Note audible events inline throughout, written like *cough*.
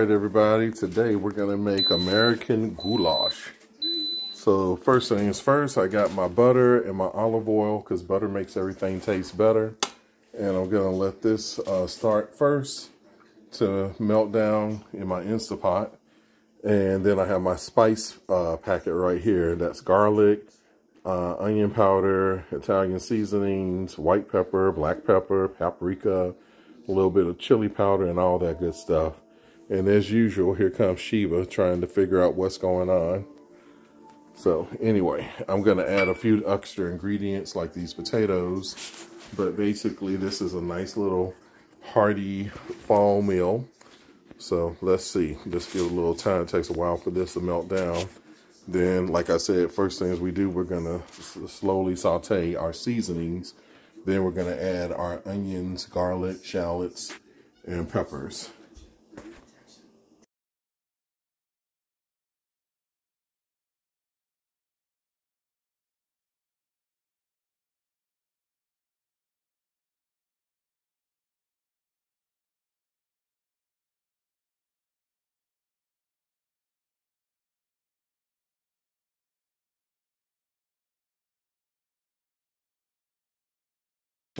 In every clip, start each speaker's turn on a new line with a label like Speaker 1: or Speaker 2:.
Speaker 1: All right, everybody, today we're gonna make American goulash. So first things first, I got my butter and my olive oil because butter makes everything taste better. And I'm gonna let this uh, start first to melt down in my Instapot. And then I have my spice uh, packet right here. That's garlic, uh, onion powder, Italian seasonings, white pepper, black pepper, paprika, a little bit of chili powder, and all that good stuff. And as usual, here comes Sheba trying to figure out what's going on. So anyway, I'm going to add a few extra ingredients like these potatoes. But basically, this is a nice little hearty fall meal. So let's see. Just give it a little time. It takes a while for this to melt down. Then, like I said, first things we do, we're going to slowly saute our seasonings. Then we're going to add our onions, garlic, shallots, and peppers.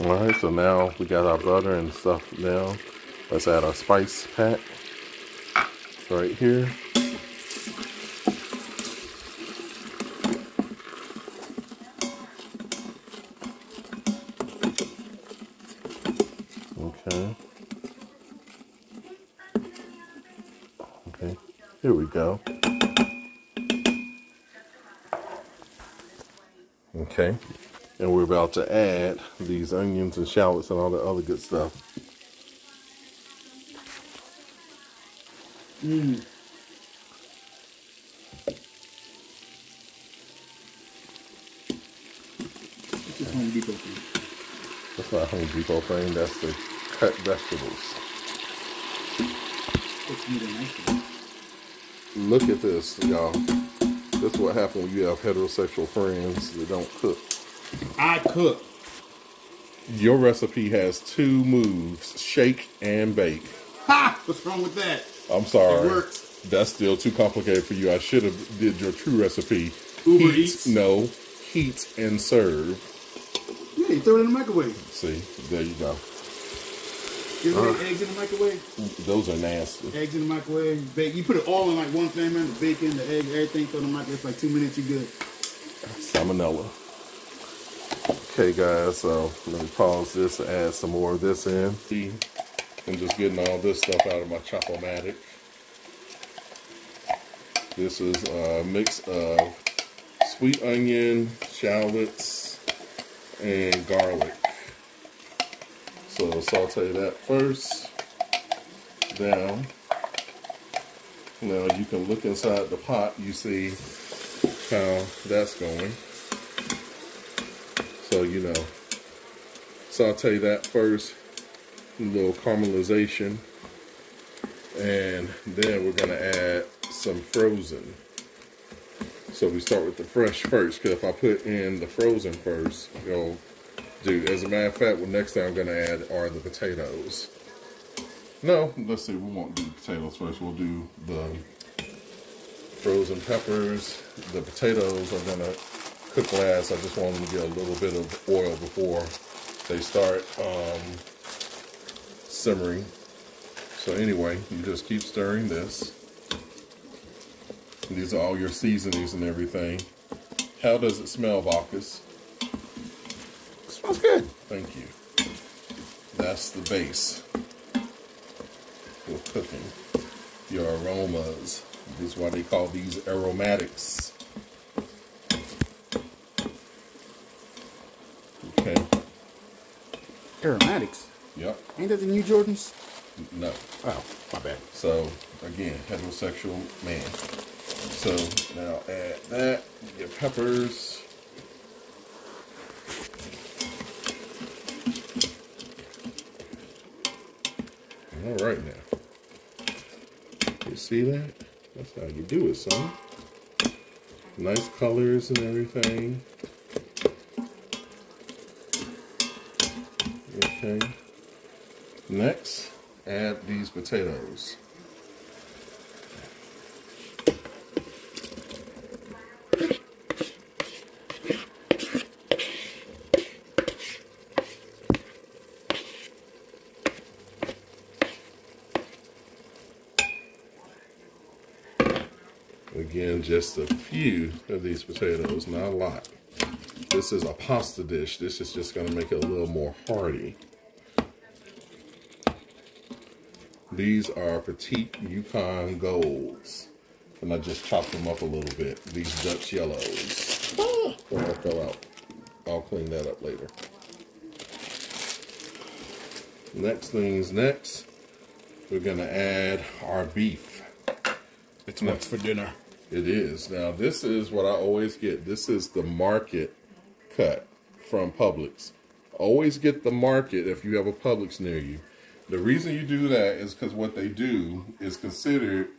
Speaker 1: All right, so now we got our butter and stuff now. Let's add our spice pack right here. Okay. Okay, here we go. Okay. And we're about to add these onions and shallots and all the other good stuff.
Speaker 2: Mm. This is Home Depot thing.
Speaker 1: That's not Home Depot thing, that's the cut vegetables.
Speaker 2: It's meat and ice cream.
Speaker 1: Look at this, y'all. This is what happens when you have heterosexual friends that don't cook.
Speaker 2: I cook.
Speaker 1: Your recipe has two moves, shake and bake.
Speaker 2: Ha! What's wrong with that?
Speaker 1: I'm sorry.
Speaker 2: It works.
Speaker 1: That's still too complicated for you. I should have did your true recipe.
Speaker 2: Uber
Speaker 1: heat,
Speaker 2: Eats?
Speaker 1: No, heat and serve.
Speaker 2: Yeah, you throw it in the microwave.
Speaker 1: See, there you go.
Speaker 2: You ever
Speaker 1: Uh.
Speaker 2: make eggs in the microwave?
Speaker 1: Those are nasty.
Speaker 2: Eggs in the microwave, bake. You put it all in like one thing, man. The bacon, the egg, everything. Throw in the microwave. It's like two minutes. You good.
Speaker 1: Salmonella. Okay, guys, so let me pause this and add some more of this in. And just getting all this stuff out of my Chopomatic. This is a mix of sweet onion, shallots, and garlic. So saute that first, down. Now you can look inside the pot, you see how that's going. So, you know, saute that first, a little caramelization. And then we're going to add some frozen. So we start with the fresh first, because if I put in the frozen first, you'll do. As a matter of fact, what next thing I'm going to add are the potatoes. No, let's see, we won't do the potatoes first. We'll do the frozen peppers. The potatoes are going to cook last. I just want them to get a little bit of oil before they start um, simmering. So anyway, you just keep stirring this. These are all your seasonings and everything. How does it smell, Bacchus?
Speaker 2: smells good.
Speaker 1: Thank you. That's the base for cooking. Your aromas. This is why they call these aromatics. Okay.
Speaker 2: Aromatics.
Speaker 1: Yep.
Speaker 2: Ain't that the new Jordans?
Speaker 1: No.
Speaker 2: Oh, my bad.
Speaker 1: So again, heterosexual man. So now add that, your peppers. All right now. You see that? That's how you do it, son. Nice colors and everything. Okay. Next, add these potatoes. Again, just a few of these potatoes, not a lot. This is a pasta dish. This is just going to make it a little more hearty. These are Petite Yukon Golds. And I just chopped them up a little bit. These Dutch Yellows. Ah, I fell out. I'll clean that up later. Next things next, we're gonna add our beef.
Speaker 2: It's what's for dinner.
Speaker 1: It is. Now, this is what I always get. This is the market cut from Publix. Always get the market if you have a Publix near you. The reason you do that is because what they do is considered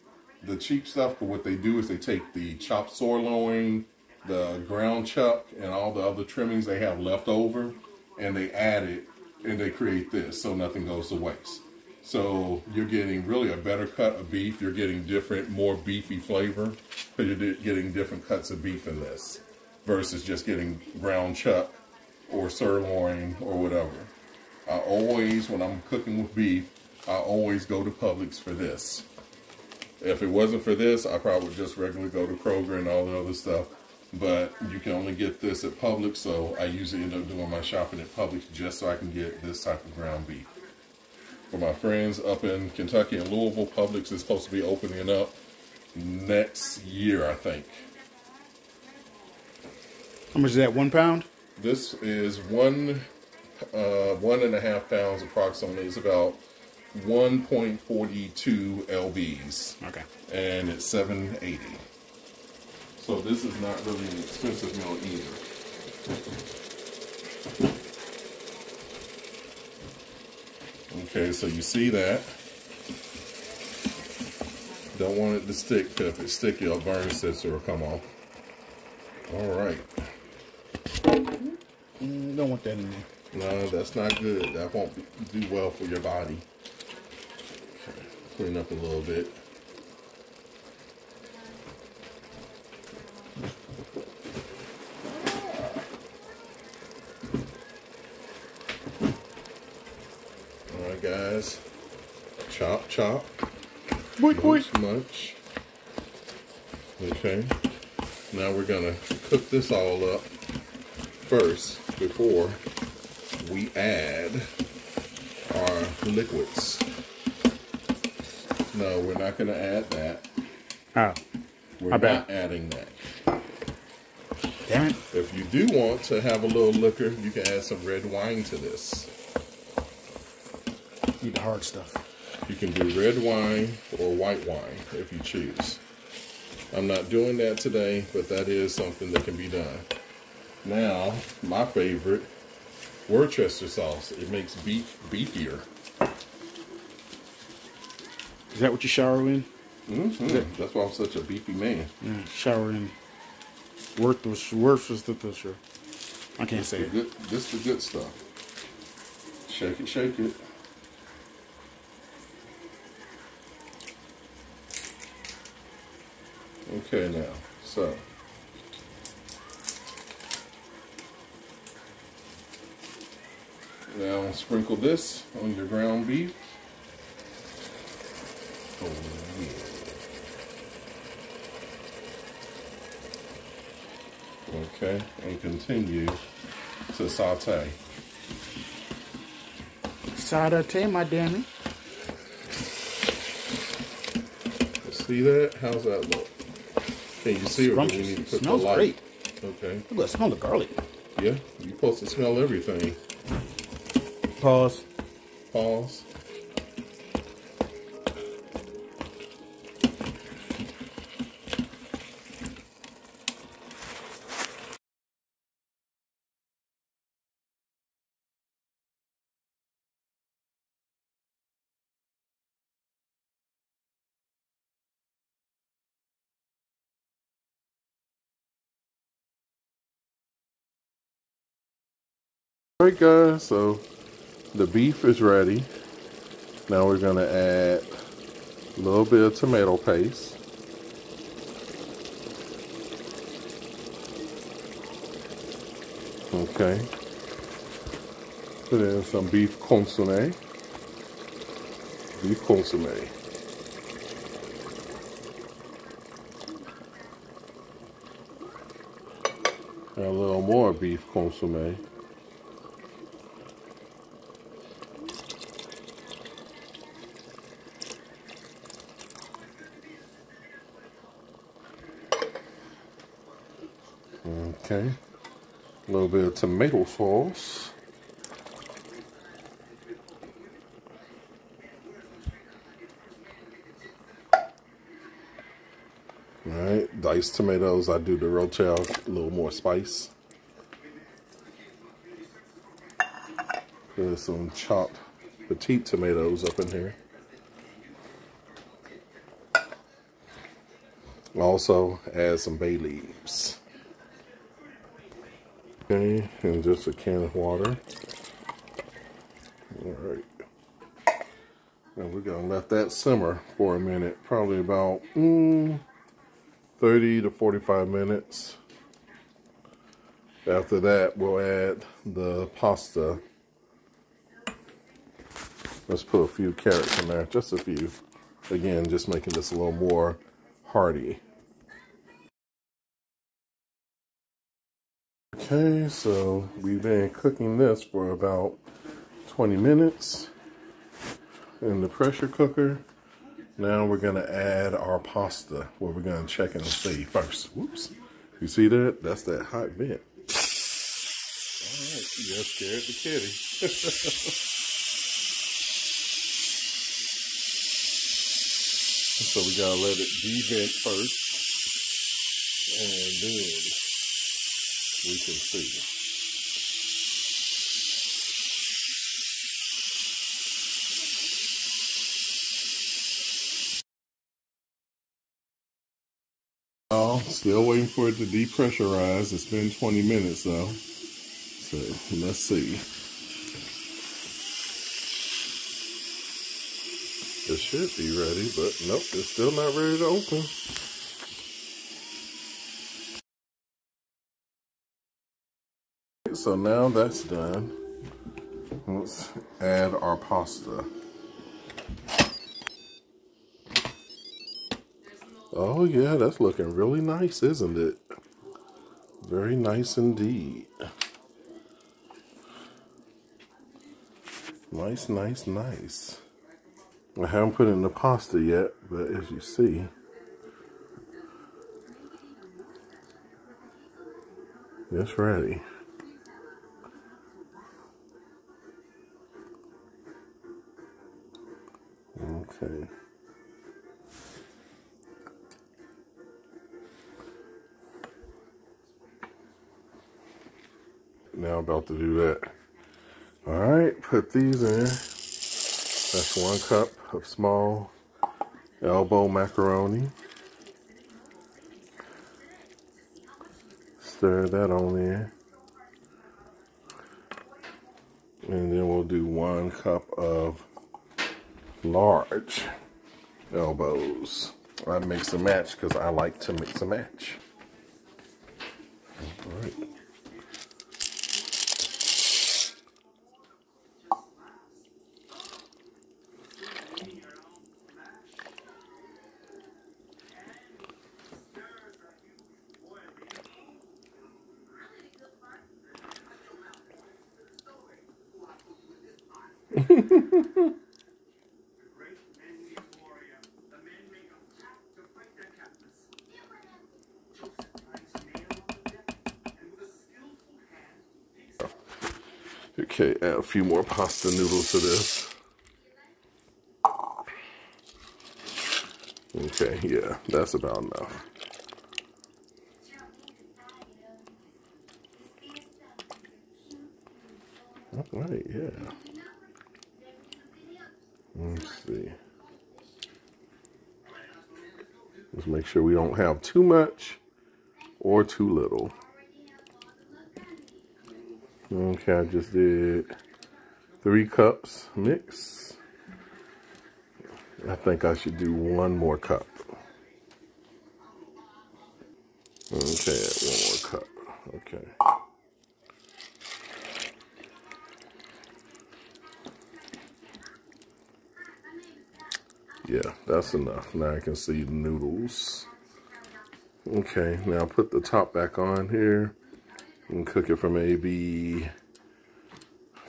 Speaker 1: the cheap stuff, but what they do is they take the chopped sirloin, the ground chuck, and all the other trimmings they have left over, and they add it, and they create this, so nothing goes to waste. So you're getting really a better cut of beef. You're getting different, more beefy flavor, because you're getting different cuts of beef in this, versus just getting ground chuck or sirloin or whatever. I always, when I'm cooking with beef, I always go to Publix for this. If it wasn't for this, I probably would just regularly go to Kroger and all the other stuff. But you can only get this at Publix, so I usually end up doing my shopping at Publix just so I can get this type of ground beef. For my friends up in Kentucky and Louisville, Publix is supposed to be opening up next year, I think.
Speaker 2: How much is that? One pound?
Speaker 1: This is one, uh, one and a half pounds approximately. is about 1.42 lbs.
Speaker 2: Okay.
Speaker 1: And it's 780. So this is not really an expensive meal either. Okay, so you see that. Don't want it to stick, because if it's sticky, it'll burn sits or come off. All right.
Speaker 2: Mm, don't want that in there.
Speaker 1: No, that's not good. That won't do well for your body clean up a little bit. All right, guys. Chop, chop.
Speaker 2: Boy, boy.
Speaker 1: Munch. Okay. Now we're gonna cook this all up first before we add our liquids. No, we're not going to add that.
Speaker 2: Oh.
Speaker 1: We're I not bet. adding that.
Speaker 2: Damn it.
Speaker 1: If you do want to have a little liquor, you can add some red wine to this.
Speaker 2: Eat the hard stuff.
Speaker 1: You can do red wine or white wine if you choose. I'm not doing that today, but that is something that can be done. Now, my favorite, Worcester sauce. It makes beef beefier.
Speaker 2: Is that what you shower in?
Speaker 1: Mm-hmm. That, That's why I'm such a beefy man.
Speaker 2: Yeah, shower in. Worth was worth was the sure. I can't
Speaker 1: this
Speaker 2: say it.
Speaker 1: Good, this is the good stuff. Shake it, shake it. Okay, now, so. Now sprinkle this on your ground beef. Oh, okay, and continue to saute.
Speaker 2: Saute, my Danny.
Speaker 1: See that? How's that look? Can you see it? We need to put
Speaker 2: smells
Speaker 1: the light.
Speaker 2: great.
Speaker 1: Okay.
Speaker 2: Look, smell the garlic.
Speaker 1: Yeah, you're supposed to smell everything.
Speaker 2: Pause.
Speaker 1: Pause. Alright guys, so the beef is ready. Now we're going to add a little bit of tomato paste. Okay. Put in some beef consomme. Beef consomme. A little more beef consomme. Bit of tomato sauce. All right, diced tomatoes. I do the rotel, a little more spice. There's some chopped petite tomatoes up in here. Also add some bay leaves. And just a can of water. All right. And we're gonna let that simmer for a minute, probably about mm, 30 to 45 minutes. After that, we'll add the pasta. Let's put a few carrots in there, just a few. Again, just making this a little more hearty. Okay, so we've been cooking this for about 20 minutes in the pressure cooker. Now we're gonna add our pasta where we're gonna check and see first. Whoops. You see that? That's that hot vent. All right, you just scared the kitty. *laughs* so we gotta let it de-vent first. And then we can see. Oh, still waiting for it to depressurize. It's been 20 minutes though. So let's see. It should be ready, but nope, it's still not ready to open. So now that's done. Let's add our pasta. Oh yeah, that's looking really nice, isn't it? Very nice indeed. Nice, nice, nice. I haven't put in the pasta yet, but as you see, it's ready. Okay. now about to do that. All right, put these in. That's one cup of small elbow macaroni. Stir that on in. And then we'll do one cup of large elbows. I mix and match because I like to mix and match. All right. *laughs* Okay, add a few more pasta noodles to this. Okay, yeah, that's about enough. All right, yeah. Let's see. Let's make sure we don't have too much or too little. Okay, I just did three cups mix. I think I should do one more cup. Okay, one more cup. Okay. Yeah, that's enough. Now I can see the noodles. Okay, now put the top back on here. And cook it for maybe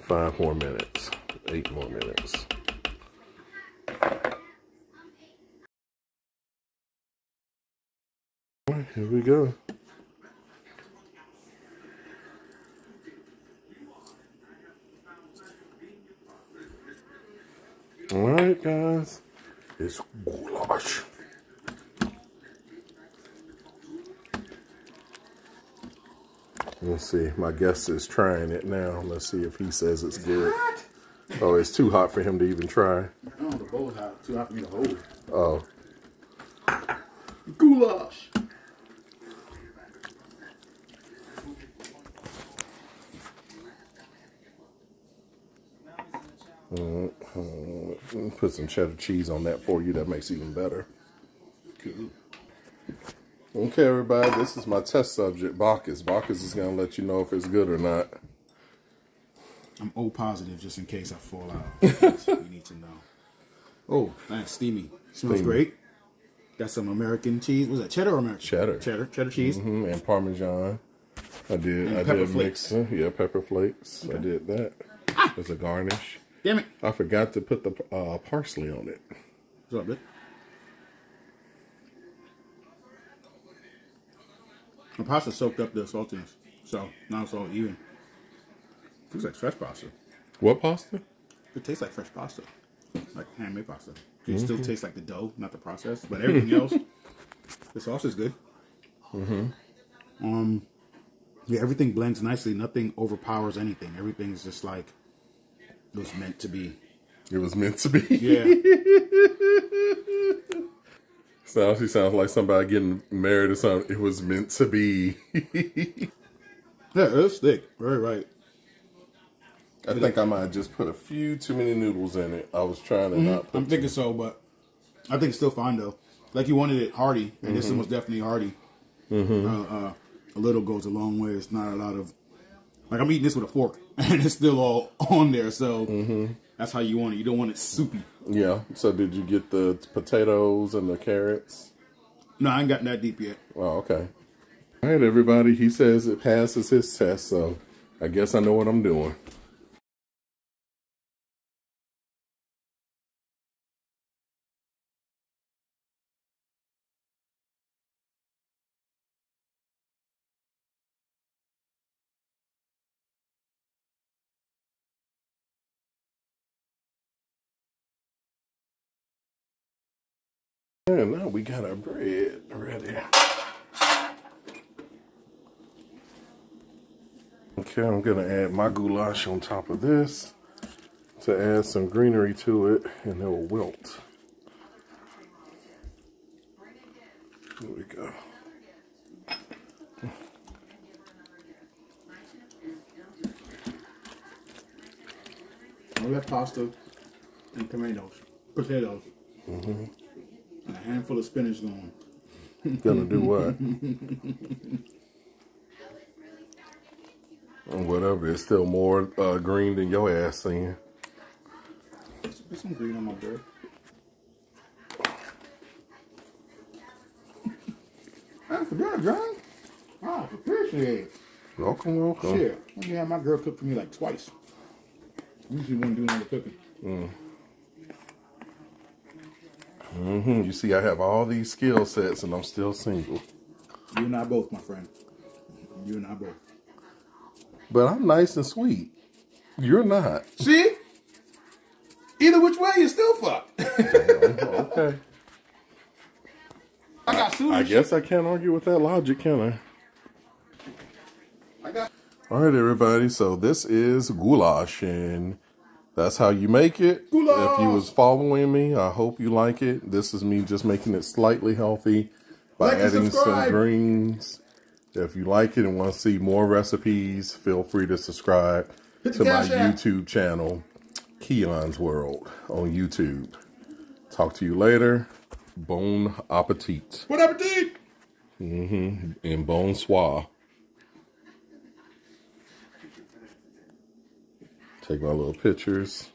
Speaker 1: five more minutes, eight more minutes. Here we go. All right, guys, it's goulash. Let's see. My guest is trying it now. Let's see if he says it's good. Oh, it's too hot for him to even try.
Speaker 2: Oh, the bowl's hot. Too hot for me to hold.
Speaker 1: Oh,
Speaker 2: Goulash.
Speaker 1: mm, put some cheddar cheese on that for you. That makes it even better. Okay, everybody. This is my test subject, Bacchus. Bacchus is going to let you know if it's good or not.
Speaker 2: I'm O positive just in case I fall out. *laughs* you need to know. Oh, that's steamy. Smells
Speaker 1: Steamy.
Speaker 2: great. Got some American cheese. Was that cheddar or American?
Speaker 1: Cheddar.
Speaker 2: Cheddar. Cheddar cheese.
Speaker 1: hmm and Parmesan. I did.
Speaker 2: And
Speaker 1: I
Speaker 2: pepper
Speaker 1: did
Speaker 2: flakes.
Speaker 1: mix. Yeah, pepper flakes. I did that as a garnish.
Speaker 2: Damn it.
Speaker 1: I forgot to put the uh, parsley on it.
Speaker 2: What's up, bitch? The pasta soaked up the saltiness, so now it's all even. Feels like fresh pasta.
Speaker 1: What pasta?
Speaker 2: It tastes like fresh pasta, like handmade pasta. It still tastes like the dough, not the process, but everything *laughs* else, the sauce is good. Mm-hmm. Um, yeah, everything blends nicely. Nothing overpowers anything. Everything's just like it was meant to be.
Speaker 1: It was meant to be.
Speaker 2: Yeah, *laughs*
Speaker 1: Sounds he sounds like somebody getting married or something. It was meant to be. *laughs*
Speaker 2: yeah, it's thick. Very right.
Speaker 1: I think I might just put a few too many noodles in it. I was trying to not put
Speaker 2: I'm thinking so, but I think it's still fine though. Like you wanted it hearty, and this one was definitely hearty. Uh, uh, a little goes a long way. It's not a lot of like I'm eating this with a fork, *laughs* and it's still all on there. So that's how you want it. You don't want it soupy.
Speaker 1: Yeah. So did you get the potatoes and the carrots?
Speaker 2: No, I ain't gotten that deep yet.
Speaker 1: Oh, okay. All right, everybody. He says it passes his test, so I guess I know what I'm doing. And now we got our bread ready. Okay, I'm gonna add my goulash on top of this to add some greenery to it and it will wilt. There we go.
Speaker 2: All that pasta and tomatoes, potatoes, and a handful of spinach going. *laughs*
Speaker 1: Gonna do what? *laughs* Whatever, it's still more uh, green than your ass seeing.
Speaker 2: Put some green on my bread. *laughs* That's for dinner, John. Oh, appreciate it.
Speaker 1: Welcome, welcome.
Speaker 2: Shit, let me have my girl cook for me like twice. Usually wouldn't do none cooking. the cooking.
Speaker 1: hmm You see, I have all these skill sets and I'm still single.
Speaker 2: You and I both, my friend. You and I both.
Speaker 1: But I'm nice and sweet. You're not.
Speaker 2: See? Either which way, you're still fucked. *laughs*
Speaker 1: okay.
Speaker 2: I got sushi.
Speaker 1: I guess I can't argue with that logic, can I?
Speaker 2: I got.
Speaker 1: All right, everybody. So this is goulash, and that's how you make it. If you was following me, I hope you like it. This is me just making it slightly healthy by
Speaker 2: Like
Speaker 1: adding some greens. If you like it and want to see more recipes, feel free to subscribe
Speaker 2: Hit
Speaker 1: to my
Speaker 2: app.
Speaker 1: YouTube channel, Keon's World on YouTube. Talk to you later. Bon appetit.
Speaker 2: Bon appetit! Mm-hmm.
Speaker 1: And bonsoir. Take my little pictures.